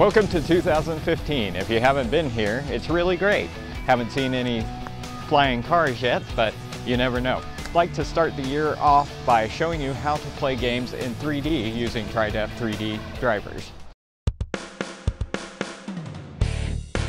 Welcome to 2015. If you haven't been here, it's really great. Haven't seen any flying cars yet, but you never know. I'd like to start the year off by showing you how to play games in 3D using TriDef 3D drivers.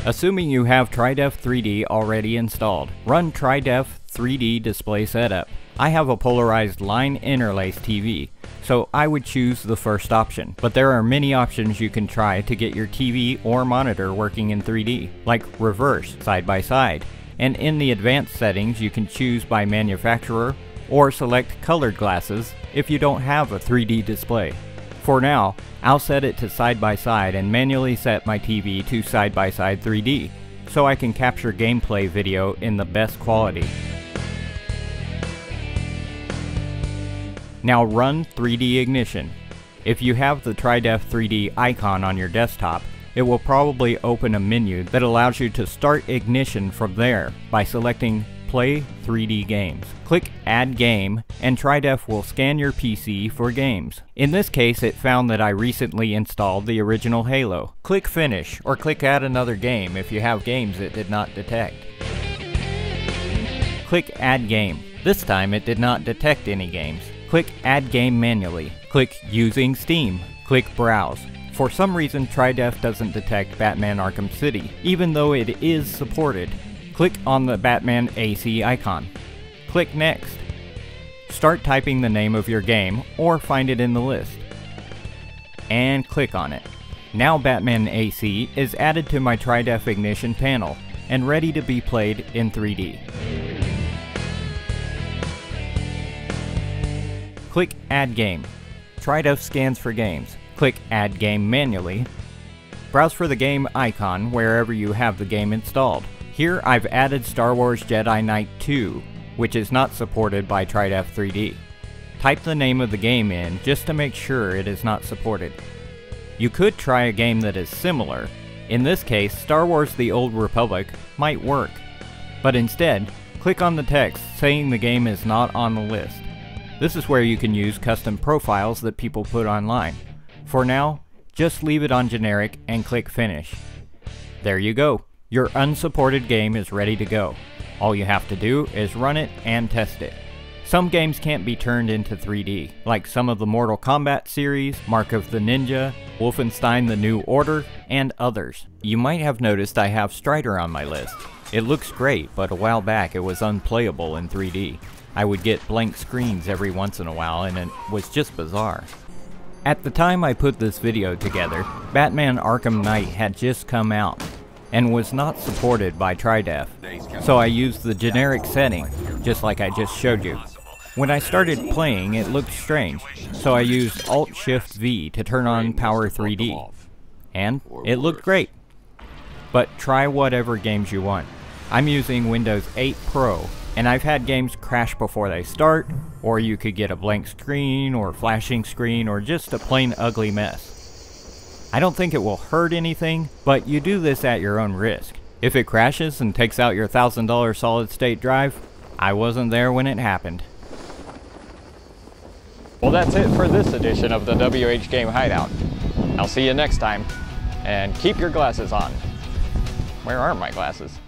Assuming you have TriDef 3D already installed, run TriDef 3D Display Setup. I have a polarized line interlace TV, so I would choose the first option. But there are many options you can try to get your TV or monitor working in 3D, like reverse, side by side. And in the advanced settings you can choose by manufacturer or select colored glasses if you don't have a 3D display. For now, I'll set it to side by side and manually set my TV to side by side 3D, so I can capture gameplay video in the best quality. Now run 3D Ignition. If you have the TriDef 3D icon on your desktop, it will probably open a menu that allows you to start ignition from there by selecting Play 3D Games. Click Add Game, and TriDef will scan your PC for games. In this case, it found that I recently installed the original Halo. Click Finish, or click Add another game if you have games it did not detect. Click Add Game. This time it did not detect any games. Click Add Game manually. Click Using Steam. Click Browse. For some reason, TriDef doesn't detect Batman Arkham City, even though it is supported. Click on the Batman AC icon. Click Next. Start typing the name of your game or find it in the list. And click on it. Now Batman AC is added to my TriDef Ignition panel and ready to be played in 3D. Click Add Game. TriDef scans for games. Click Add Game manually. Browse for the game icon wherever you have the game installed. Here I've added Star Wars Jedi Knight 2, which is not supported by TriDef 3D. Type the name of the game in just to make sure it is not supported. You could try a game that is similar. In this case, Star Wars The Old Republic might work. But instead, click on the text saying the game is not on the list. This is where you can use custom profiles that people put online. For now, just leave it on generic and click finish. There you go. Your unsupported game is ready to go. All you have to do is run it and test it. Some games can't be turned into 3D, like some of the Mortal Kombat series, Mark of the Ninja, Wolfenstein The New Order, and others. You might have noticed I have Strider on my list. It looks great, but a while back it was unplayable in 3D. I would get blank screens every once in a while and it was just bizarre. At the time I put this video together, Batman Arkham Knight had just come out, and was not supported by TriDef, so I used the generic setting, just like I just showed you. When I started playing, it looked strange, so I used Alt-Shift-V to turn on Power 3D, and it looked great. But try whatever games you want. I'm using Windows 8 Pro, and I've had games crash before they start, or you could get a blank screen, or flashing screen, or just a plain ugly mess. I don't think it will hurt anything, but you do this at your own risk. If it crashes and takes out your $1,000 solid state drive, I wasn't there when it happened. Well that's it for this edition of the WH Game Hideout. I'll see you next time, and keep your glasses on. Where are my glasses?